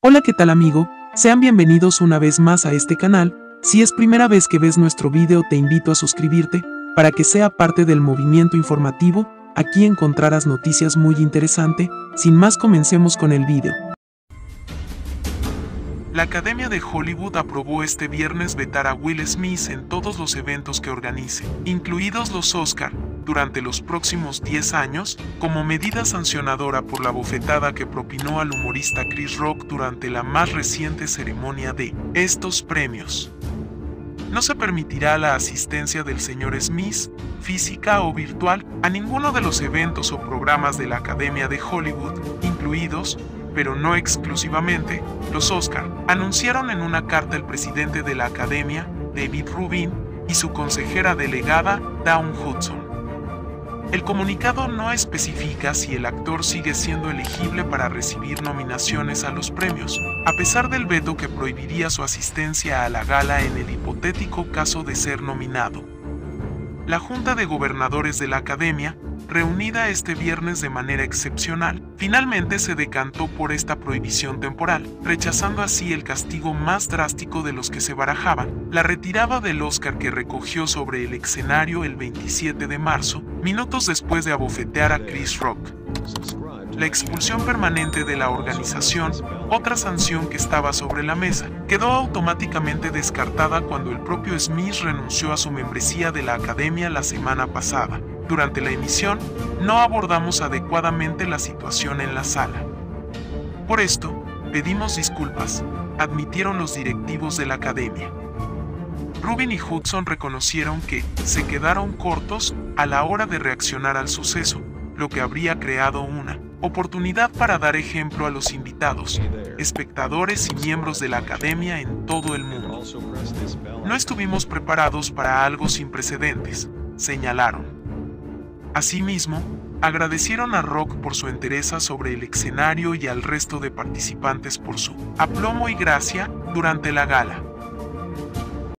Hola qué tal amigo, sean bienvenidos una vez más a este canal, si es primera vez que ves nuestro video te invito a suscribirte, para que sea parte del movimiento informativo, aquí encontrarás noticias muy interesantes, sin más comencemos con el video. La Academia de Hollywood aprobó este viernes vetar a Will Smith en todos los eventos que organice, incluidos los Oscar, durante los próximos 10 años, como medida sancionadora por la bofetada que propinó al humorista Chris Rock durante la más reciente ceremonia de estos premios. No se permitirá la asistencia del señor Smith, física o virtual, a ninguno de los eventos o programas de la Academia de Hollywood, incluidos pero no exclusivamente, los Oscar, anunciaron en una carta el presidente de la Academia, David Rubin, y su consejera delegada, Dawn Hudson. El comunicado no especifica si el actor sigue siendo elegible para recibir nominaciones a los premios, a pesar del veto que prohibiría su asistencia a la gala en el hipotético caso de ser nominado. La Junta de Gobernadores de la Academia reunida este viernes de manera excepcional, finalmente se decantó por esta prohibición temporal, rechazando así el castigo más drástico de los que se barajaban, la retirada del Oscar que recogió sobre el escenario el 27 de marzo, minutos después de abofetear a Chris Rock. La expulsión permanente de la organización, otra sanción que estaba sobre la mesa, quedó automáticamente descartada cuando el propio Smith renunció a su membresía de la Academia la semana pasada. Durante la emisión, no abordamos adecuadamente la situación en la sala. Por esto, pedimos disculpas, admitieron los directivos de la academia. Rubin y Hudson reconocieron que se quedaron cortos a la hora de reaccionar al suceso, lo que habría creado una oportunidad para dar ejemplo a los invitados, espectadores y miembros de la academia en todo el mundo. No estuvimos preparados para algo sin precedentes, señalaron. Asimismo, agradecieron a Rock por su entereza sobre el escenario y al resto de participantes por su aplomo y gracia durante la gala.